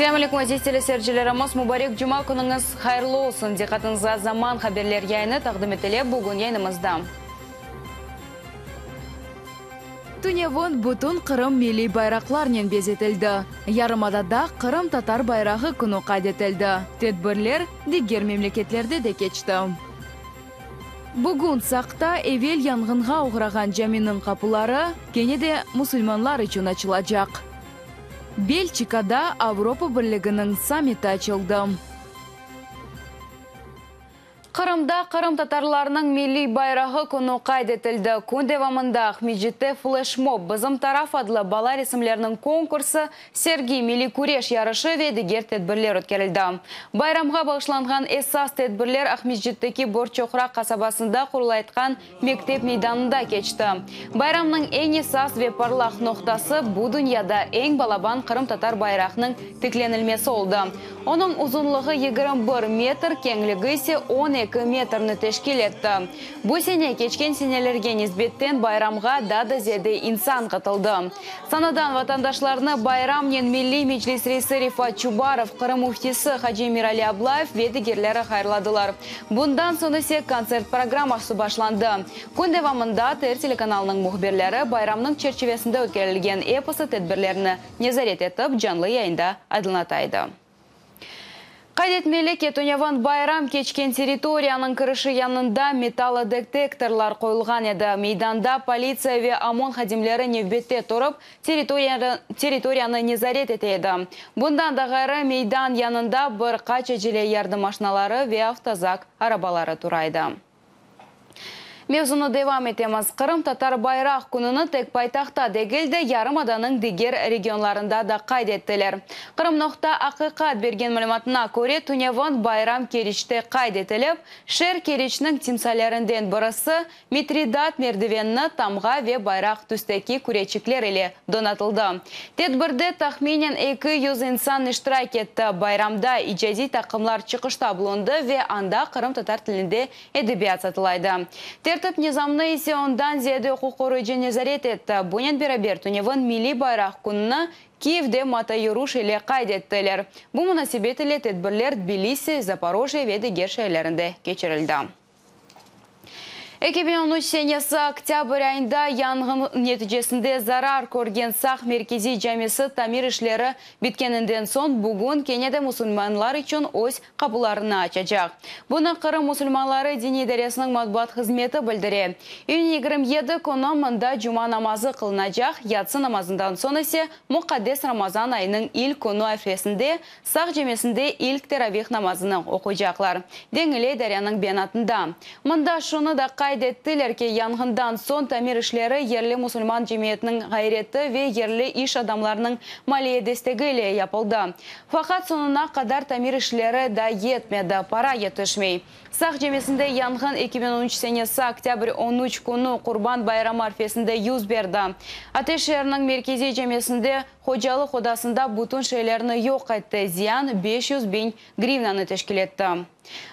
Сәлем алейкум әзиз телесерджілеріміз Мубарек Джума күніңіз хайырлы олсын. Декатыңызға заман хаберлер яйыны тақдым етіле бүгін яйнымызда. Түневон бұтын Қырым милли байрақларнен безетілді. Ярымадада Қырым татар байрағы күні қайдетілді. Тедбірлер дегер мемлекетлерді де кечті. Бүгін сақта эвел янгынға ұғыраған жәмінің қапылары кенеде мұсылманлар үшін açılacak. Бельчикада Авропа бірлігінің саммиті açılды. Қырымда Қырым татарларының милли байрағы күні қайд етілді. Күн девамында Ахмеджетте флешмоб бұзым тараф» адлы бала ресімлерінің конкурсы Сергей милли күреш ярышы ведігер тәдбірлер өткерілді. Байрамға бағышланған әсас тәдбірлер Ахмеджеттеки Борчоқра қасабасында құрылайтқан мектеп мейданында кечті. Байрамның ең сас вепарлақ ноқтасы бұ дүнияда ең балабан Қырым татар байрағының тікленілмесі эки метрны тешкил этти. Бу сене кечкен сенелерге низбеттен байрамга дады зеде инсан катылды. Санадан ватандашларны байрамнен милли мечлис рейси Рифат Чубаров, Крым муфтиси Хаджи Мирали Аблаев ведігерлері хайырладылар. Бундан соң сек концерт программасы башланды. Күн дәвамында ТР телеканалының мұхберлері байрамның черчевесінде үткәрелгән эпосы тәдбирләрне незарет итеп, җанлы яйында айдылната адылнатайды. Қайдет Кетуняван байрам кечкен территорияның кіріші янында металлодетекторлар қойылған еді. Мейданда полиция ве ОМОН хадимлері невбетте тұрып, территорияны незарет етеді. Бұндан дағары мейдан янында бір қача желе ярды машиналары ве автозак арабалары тұрайды. Мевзуны девам етеміз. Қырым татар байрақ күніні тек пайтақта дегілді ярым аданың дегер регионларында да қайдеттілер. Қырым ноқта ақиқат берген мәліматына көре Туневон байрам керіште қайдетіліп, шер керішінің тимсалерінден бұрысы Митридат мердивенні тамға ве байрақ түстекі күречіклер еле донатылды. Тедбірді тахменен 200 инсан іштірак етті байрамда ижади тақымлар чықышта бұлынды ве анда Қырым татар тілінде әдебият сатылайды. Тертіп низамны есе ондан зеді құқыры және зарет етті. Бұнен берабер түневін милли байрақ күнні Киевде мата юруш еле қайдеттілер. Бұл мұнасибет еле тедбірлер Тбилиси, Запорожье веді кечірілді. 2013 сенесі октябрь айында яңғын нетижесінде зарар көрген сақ меркези жәмесі тамир ішлері біткенінден сон бүгін кенеде мұсылманлар үшін өз қапыларына ачачақ. Бұны қыры мұсылманлары дини дәресінің матбуат қызметі білдіре. Үйін 27 күні мұнда жұма намазы қылынacақ, ятсы намазындан сон есе мұқаддес Рамазан айының ил күні әфресінде сақ жемесінде илк теравих намазыны оқыжақлар. Деңілей дәряның бенатында. Мұнда шуны да қай қайдеттілер ке яңғындан сон тамир ішлері ерлі мұсылман жемиетінің ғайреті ве ерлі иш адамларының малия дестегі иле япылды. Фақат сонына қадар тамир ішлері да етмеді, пара етішмей. Сақ жемесінде яңғын 2013 сенесі октябрь 13 күні Құрбан байрам арфесінде юз берді. Атеш шерінің меркези жемесінде Хожалы қодасында бұтын шейлеріні йоқ айтты. Зиян 500 бен гривнаны тешкілетті.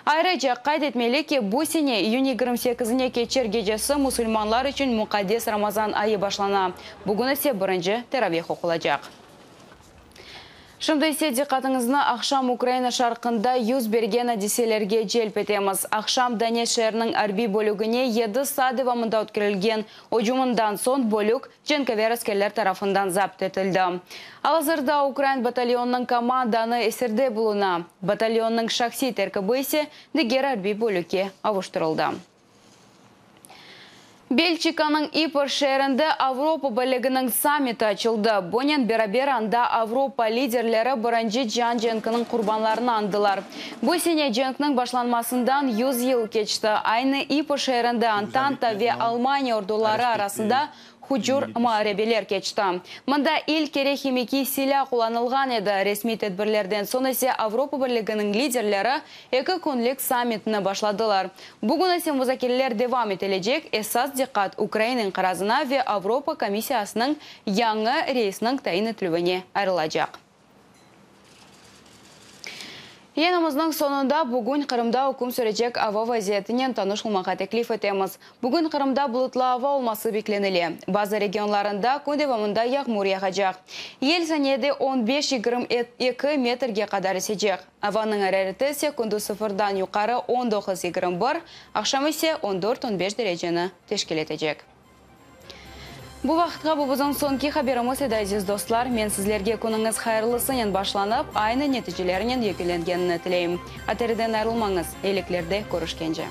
Айрыжа қайд етмелі ке бұл июни 28-іне кечер гежесі мұсылманлар үшін мұқадес Рамазан айы башлана. Бүгін әсе бірінші теравих оқылacak. Шымды есе қатыңызына ақшам Украина шарқында юз берген әдеселерге желп етеміз. Ақшам Дәне шәрінің әрби бөлігіне еді садывамында өткірілген ожумындан сон бөлік женковер әскерлер тарафындан запт етілді. Алазырда Украин батальонның команданы есірде бұлына. Батальонның шақси тәркібі есе дегер әрби бөліке авыштырылды. Бельчиканың Ипр шерінде Авропа бөлігінің саммиті açılды. Бонен берабер анда Авропа лидерлері Бұранжи Джан Дженкінің құрбанларын андылар. Бұл сене Дженкінің башланмасындан 100 ел кечті. Айны Ипр шерінде Антанта ве Алмания ордулары арасында Худжур мааребелер кечті. Мында ил кере химики силя құланылған еді ресми тедбірлерден сон есе Авропа бірлігінің лидерлері екі күнлік саммитіні башладылар. Бүгін есе музакерлер девам етележек эсас диқат Украинаның қаразына ве Авропа комиссиясының яңы рейсінің тайын етілуіне айрылажақ. Еніміздің сонында бүгін Қырымда үкім сүречек ава вазиетінен танышылмаға теклиф етеміз. Бүгін Қырымда бұлытлы ава олмасы бекленілі. Базы регионларында күнде бамында яғмур яғачақ. Ел сәнеді 15-22 метрге қадар есежек. Аваның әрәріті секунду sıfırдан юқары 19-20 бар, ақшам есе 14-15 дәрежені тешкелетежек. Бұл вақытқа бұбызың сонки хаберіміз еді әзіз достлар. Мен сізлерге күніңіз қайырлысынен башланып, айны нәтижелерінен екіленгенін тілейм. Атерден айрылмаңыз, елеклерде көрішкенже.